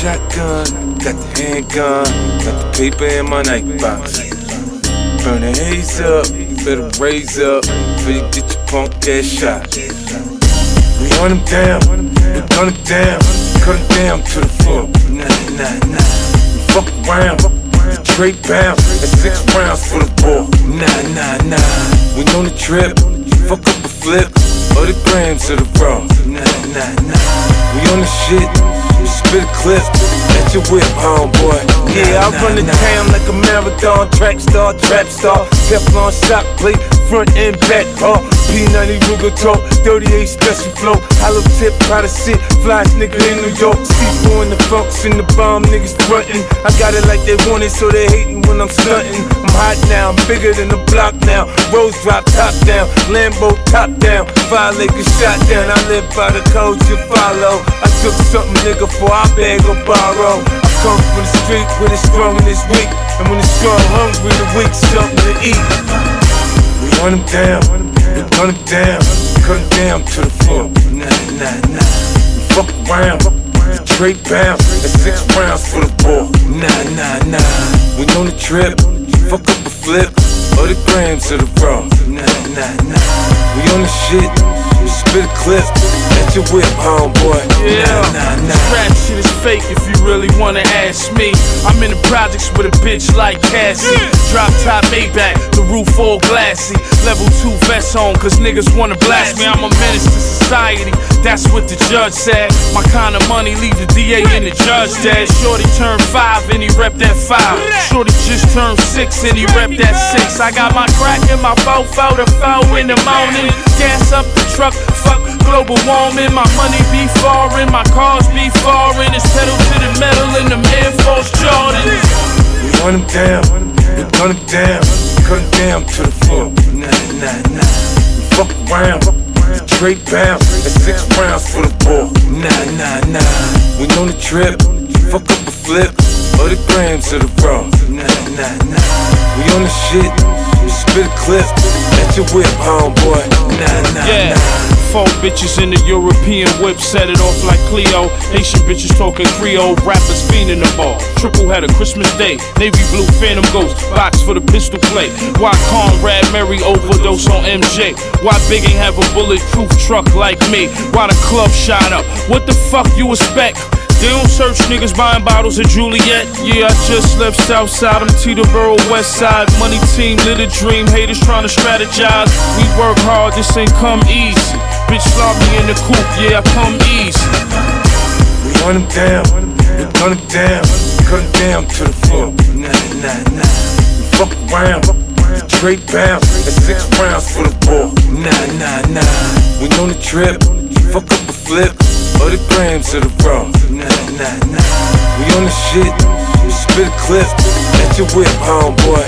shotgun, got the handgun, got the paper in my night box. Burn the haze up, better raise up before you get your punk ass shot. We hunt him down, we gun him down, cut him down to the floor. Nah, nah, nah. We fuck around, straight bound, and six rounds for the ball. Nah, nah, nah. We on the trip, fuck up a flip, or the grams of the raw. Nah, nah, nah. We on the shit, spit a clip, at your whip, homeboy. Yeah, I run the town like a marathon, track star, trap star, Teflon shot plate, front and back, oh. P90 Ruger talk, 38 special flow, hollow tip, proud of sit, flyest nigga in New York. C4 in the funks and the bomb niggas frontin'. I got it like they want it, so they hatin' when I'm stuntin'. I'm hot now, I'm bigger than the block now. Rose drop top down, Lambo top down, five Lakers shot down. I live by the codes you follow. I took something, nigga, for I beg or borrow. I come from the street where the strong and it's weak, and when the strong hungry, the weak something to eat. We hunt him down, we gun him down, cut him down to the floor. Nah, nah, nah. We fuck around, straight bound, and six rounds for the ball. Nah, nah, nah. We on the trip, fuck up a flip, or the grams of the raw. Nah, nah, nah. We on the shit, spit a clip, at your whip, homeboy. Nah, nah, nah. Rap shit is fake if you really wanna ask me. I'm in the projects with a bitch like Cassie. Drop top Maybach, the roof all glassy. Level 2 vest on, cause niggas wanna blast me. I'm a menace to society, that's what the judge said. My kind of money leave the DA and the judge dead. Shorty turned 5 and he rep that 5. Shorty just turned 6 and he rep that 6. I got my crack in my fofo to foe in the morning. Gas up the truck, fuck global warming. My money be foreign, my cars be foreign. It's pedal to the metal in them Air Force Jordans. We hunt him down, we gun him down, cut him down to the floor. Nah, nah, nah. We fuck around, straight bound, and six rounds for the ball. Nah, nah, nah. We on the trip, fuck up a flip, or the grams of the raw. Nah, nah, nah. We on the shit, spit a clip, at your whip, homeboy. Nah, nah, Yeah. nah. Four bitches in the European whip, set it off like Cleo. Haitian bitches talking Creole, rappers fiending the ball. Triple had a Christmas day, navy blue Phantom Ghost, box for the pistol play. Why Conrad Murray overdose on MJ? Why Big ain't have a bulletproof truck like me? Why the club shot up? What the fuck you expect? They don't search niggas buying bottles of Juliet. Yeah, I just left Southside, I'm Teterboro West Side. Money team, lit a dream, haters trying to strategize. We work hard, this ain't come easy. Bitch, fly me in the coupe, yeah, I come easy. We hunt him down, we gun him down, cut him down to the floor. Nah, nah, nah. We fuck around, straight bound, and six rounds for the ball. Nah, nah, nah. We on the trip, fuck up a flip, or the grams of the raw. Nah, nah, nah. We on the shit, spit a clip, at your whip, homeboy.